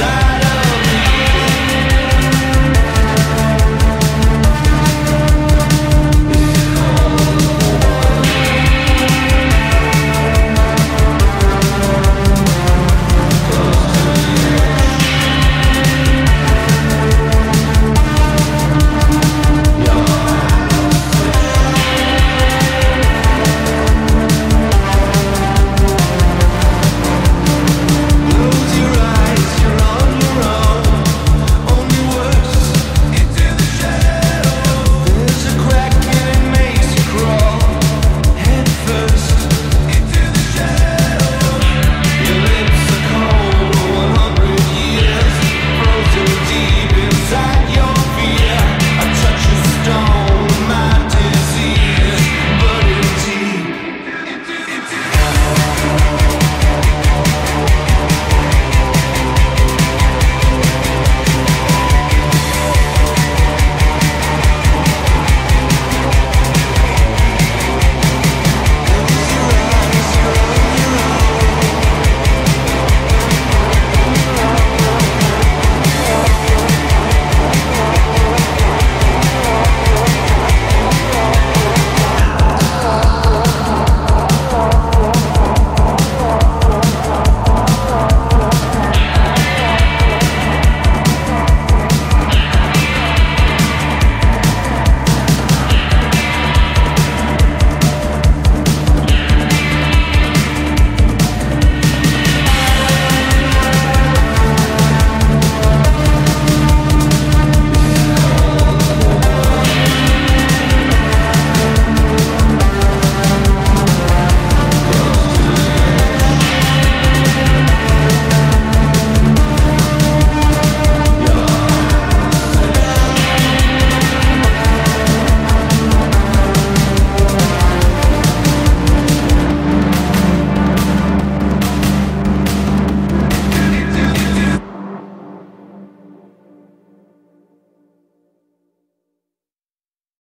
desire